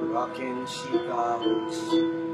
Rockin' Chicago's.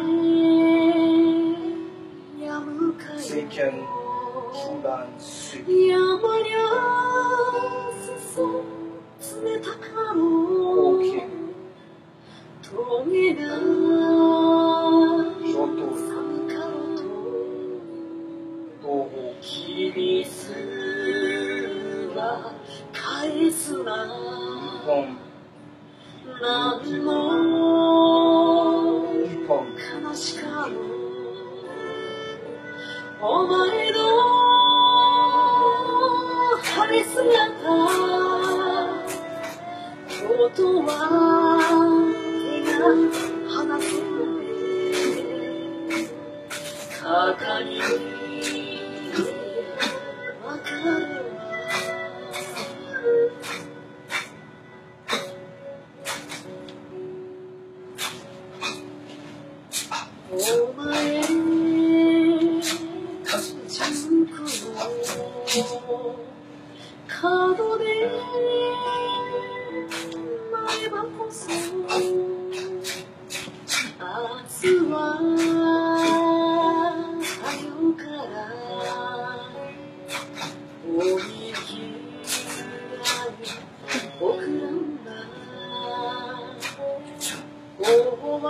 か聖剣中断水山にゃすそ冷たかろう。王剣棘が小刀寒かろと東方君すは返すな本。何の日本。悲しかろお前の晴れ姿ことは手が離せないかかりわかるお前角で舞えばこそ明日は早からおにぎり僕らんだここは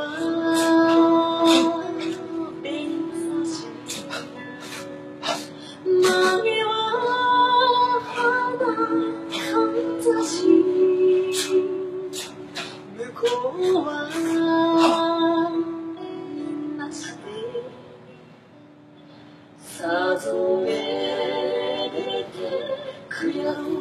数えてくれ